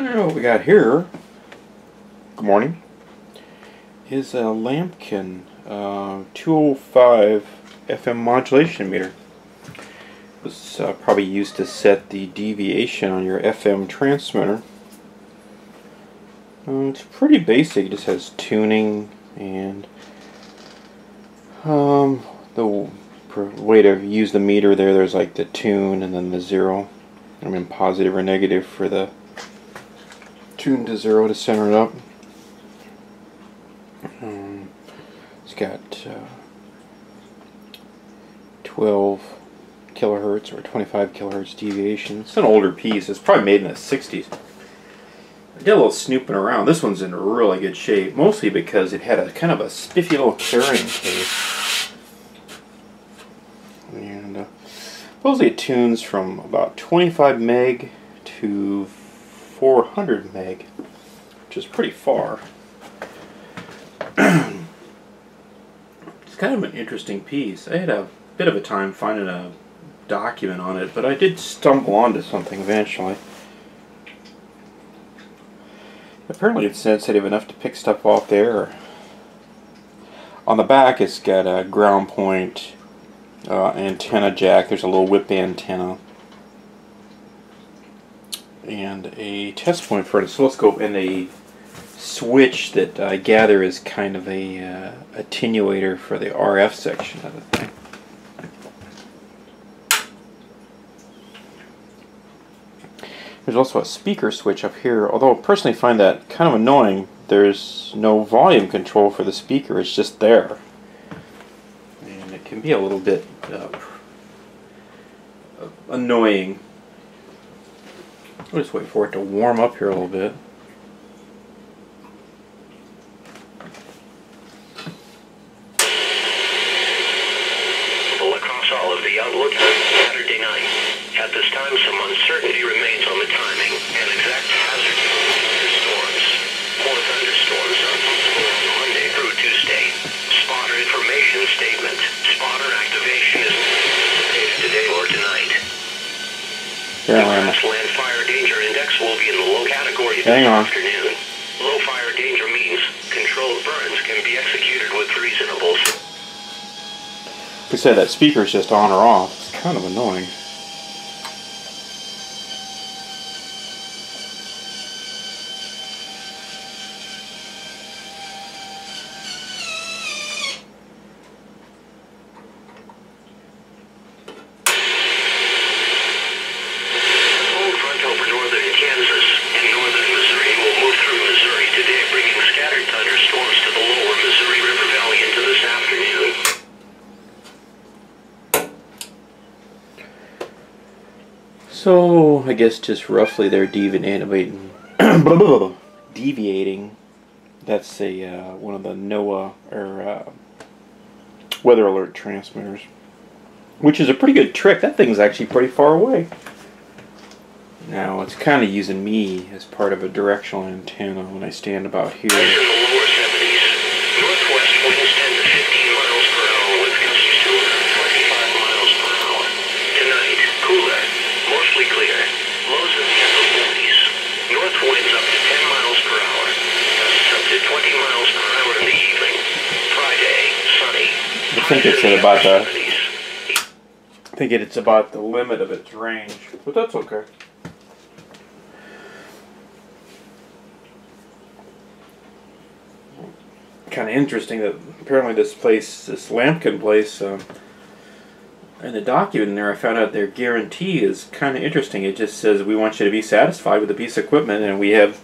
what we got here. Good morning. Is a Lampkin uh, 205 FM modulation meter. It was uh, probably used to set the deviation on your FM transmitter. Uh, it's pretty basic. It just has tuning and um, the way to use the meter there. There's like the tune and then the zero. I mean positive or negative for the tune to zero to center it up. Um, it's got uh, 12 kilohertz or 25 kilohertz deviation. It's an older piece. It's probably made in the 60s. I did a little snooping around. This one's in really good shape, mostly because it had a kind of a spiffy little carrying case. And uh, supposedly it tunes from about 25 meg to 400 meg, which is pretty far. it's kind of an interesting piece. I had a bit of a time finding a document on it, but I did stumble onto something eventually. Apparently it's sensitive enough to pick stuff off there. On the back it's got a ground point uh, antenna jack. There's a little whip antenna and a test point for an oscilloscope and a switch that I gather is kind of a uh, attenuator for the RF section of the thing. There's also a speaker switch up here, although I personally find that kind of annoying. There's no volume control for the speaker, it's just there. And it can be a little bit uh, annoying We'll just wait for it to warm up here a little bit. across all of the outlook Saturday night. At this time, some uncertainty remains on the timing and exact hazard thunderstorms. More thunderstorms are possible on Monday through Tuesday. Spotter information statement. Spotter activation is anticipated today or tonight. Here danger index will be in the low category Hang this on. afternoon. Low fire danger means controlled burns can be executed with reasonable I said, that speaker's just on or off. It's kind of annoying. Cold front over northern Kansas and northern Missouri will move through Missouri today, bringing scattered thunderstorms to the lower Missouri River Valley into this afternoon. So, I guess just roughly they're deviating. deviating. That's a uh, one of the NOAA or uh, weather alert transmitters, which is a pretty good trick. That thing's actually pretty far away. Now it's kind of using me as part of a directional antenna when I stand about here. Winds in the lower 70s. Northwest winds 10 to 15 miles per hour with gusts to 25 miles per hour. Tonight, cooler, mostly clear. Lows in the upper 40s. North winds up to 10 miles per hour. Gusts up to 20 miles per hour in the evening. Friday, sunny. I think it's at about the- I think it's about the limit of its range, but that's okay. Kind of interesting that apparently this place, this Lampkin place, um, in the document there, I found out their guarantee is kind of interesting. It just says we want you to be satisfied with the piece of equipment, and we have.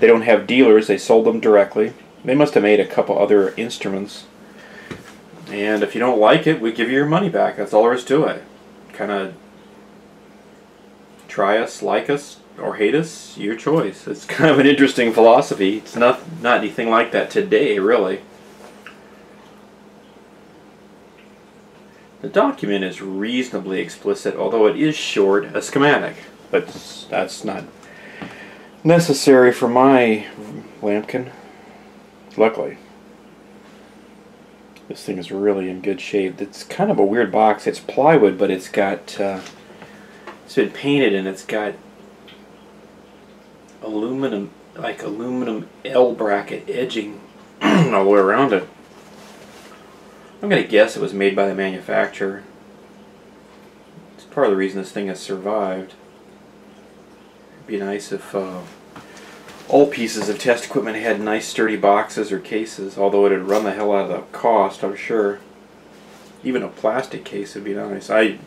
They don't have dealers; they sold them directly. They must have made a couple other instruments. And if you don't like it, we give you your money back. That's all there is to it. Kind of try us, like us, or hate us, your choice. It's kind of an interesting philosophy. It's not not anything like that today, really. The document is reasonably explicit, although it is short, a schematic. But that's not necessary for my Lampkin. Luckily. This thing is really in good shape. It's kind of a weird box. It's plywood, but it's got uh, it's been painted and it's got aluminum, like aluminum L bracket edging all the way around it. I'm gonna guess it was made by the manufacturer. It's part of the reason this thing has survived. Be nice if uh, all pieces of test equipment had nice sturdy boxes or cases, although it'd run the hell out of the cost, I'm sure. Even a plastic case would be nice. I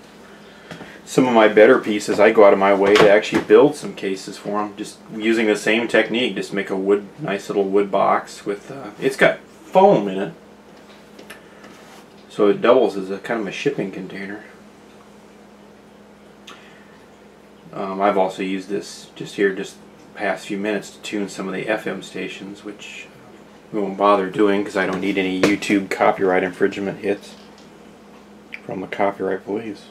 some of my better pieces, I go out of my way to actually build some cases for them, just using the same technique. Just make a wood, nice little wood box with. Uh, it's got foam in it, so it doubles as a kind of a shipping container. Um, I've also used this just here, just past few minutes to tune some of the FM stations, which we won't bother doing because I don't need any YouTube copyright infringement hits from the copyright police.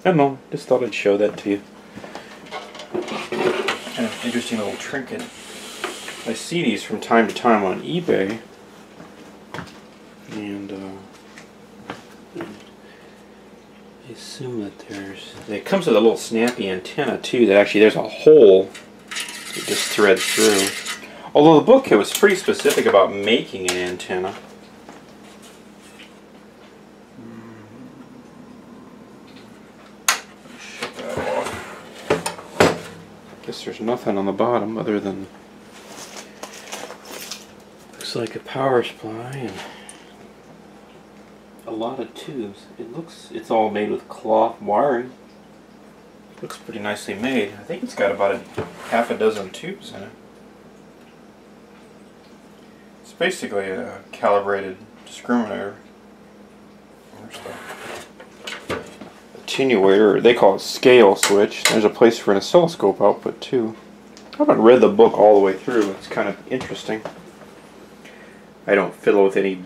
I don't know, just thought I'd show that to you. Kind of interesting little trinket. I see these from time to time on eBay. And, uh, I assume that there's. It comes with a little snappy antenna, too, that actually there's a hole that just threads through. Although the book it was pretty specific about making an antenna. Guess there's nothing on the bottom other than looks like a power supply a lot of tubes. It looks it's all made with cloth wiring. Looks pretty nicely made. I think it's got about a half a dozen tubes in it. It's basically a calibrated discriminator. Where's the attenuator? They call it scale switch. There's a place for an oscilloscope output too. I haven't read the book all the way through. It's kind of interesting. I don't fiddle with any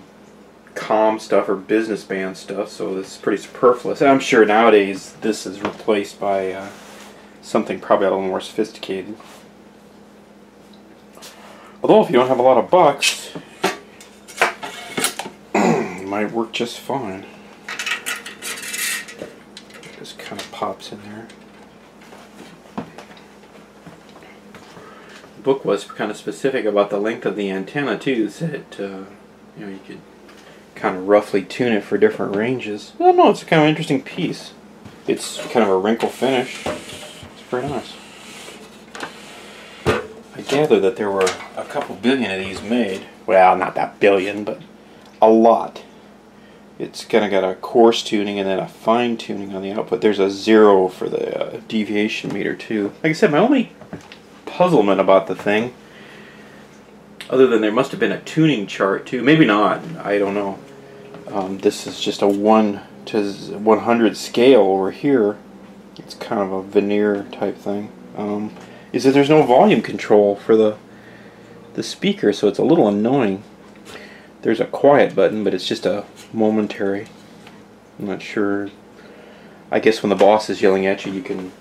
com stuff or business band stuff, so it's pretty superfluous. And I'm sure nowadays this is replaced by uh, something probably a little more sophisticated. Although if you don't have a lot of bucks, it might work just fine. Just kind of pops in there. The book was kind of specific about the length of the antenna too, that uh, you know you could kind of roughly tune it for different ranges. I don't know, it's a kind of interesting piece. It's kind of a wrinkle finish. It's pretty nice. I gather that there were a couple billion of these made. Well, not that billion, but a lot. It's kind of got a coarse tuning and then a fine tuning on the output. There's a zero for the uh, deviation meter too. Like I said, my only puzzlement about the thing other than there must have been a tuning chart too. Maybe not. I don't know. Um, this is just a 1 to 100 scale over here. It's kind of a veneer type thing. Um, is that there's no volume control for the the speaker, so it's a little annoying. There's a quiet button, but it's just a momentary. I'm not sure. I guess when the boss is yelling at you, you can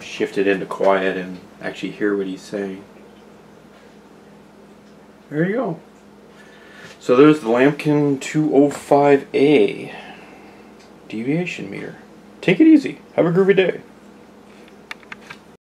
shift it into quiet and actually hear what he's saying. There you go. So there's the Lampkin 205A deviation meter. Take it easy. Have a groovy day.